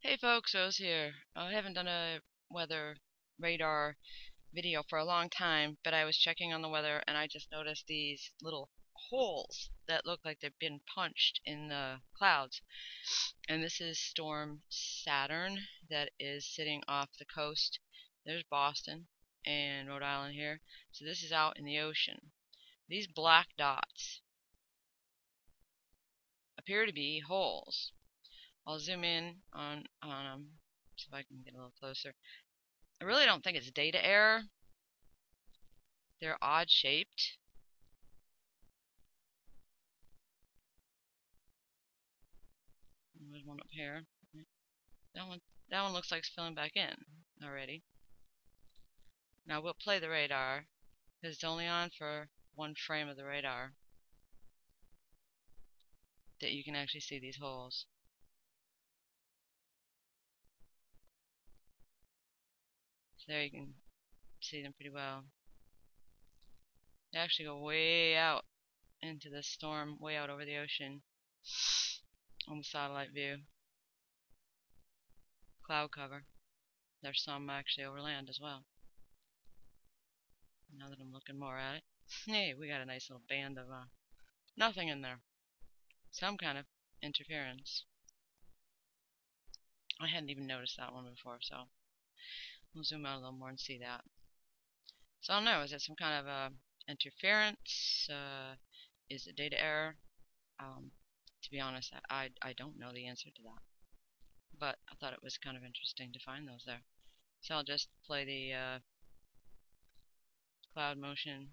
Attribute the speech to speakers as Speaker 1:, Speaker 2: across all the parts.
Speaker 1: Hey folks, Oz here. I haven't done a weather radar video for a long time, but I was checking on the weather and I just noticed these little holes that look like they've been punched in the clouds. And this is Storm Saturn that is sitting off the coast. There's Boston and Rhode Island here. So this is out in the ocean. These black dots appear to be holes I'll zoom in on on them, see if I can get a little closer. I really don't think it's data error. They're odd shaped. There's one up here. That one that one looks like it's filling back in already. Now we'll play the radar because it's only on for one frame of the radar that you can actually see these holes. There you can see them pretty well. They actually go way out into the storm, way out over the ocean on the satellite view. Cloud cover. There's some actually over land as well. Now that I'm looking more at it. Hey, we got a nice little band of uh, nothing in there. Some kind of interference. I hadn't even noticed that one before, so We'll zoom out a little more and see that. So I don't know, is it some kind of uh, interference? Uh, is it data error? Um, to be honest, I, I don't know the answer to that. But I thought it was kind of interesting to find those there. So I'll just play the uh, cloud motion.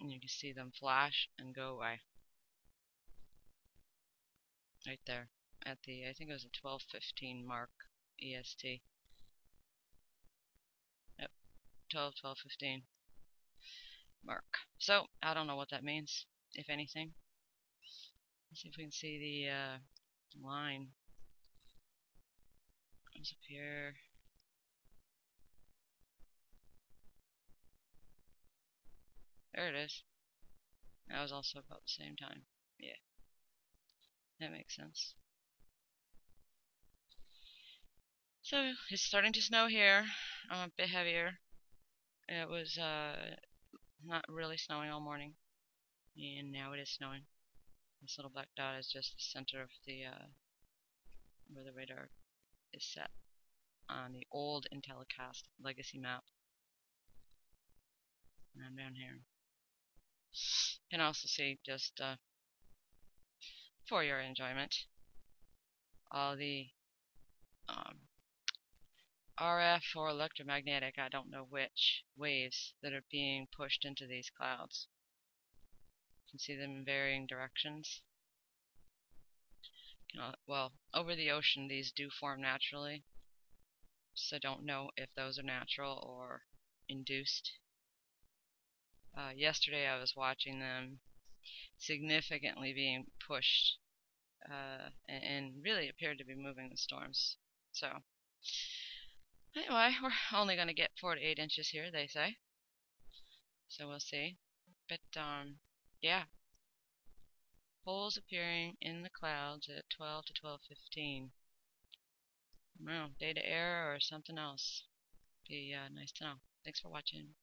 Speaker 1: And you can see them flash and go away. Right there at the, I think it was a 1215 mark. EST. Yep, 12, 12, 15 mark. So, I don't know what that means, if anything. Let's see if we can see the uh, line. Comes up here. There it is. That was also about the same time. Yeah. That makes sense. So it's starting to snow here, uh, a bit heavier. It was uh, not really snowing all morning, and now it is snowing. This little black dot is just the center of the uh, where the radar is set on the old Intellicast legacy map. And I'm down here. Can also see just uh, for your enjoyment all the um, RF or electromagnetic, I don't know which, waves that are being pushed into these clouds. You can see them in varying directions. Know, well, over the ocean these do form naturally, so don't know if those are natural or induced. Uh, yesterday I was watching them significantly being pushed uh, and, and really appeared to be moving the storms. So Anyway, we're only going to get 4 to 8 inches here, they say. So we'll see. But, um, yeah. Holes appearing in the clouds at 12 to 12.15. Well, data error or something else. Be uh, nice to know. Thanks for watching.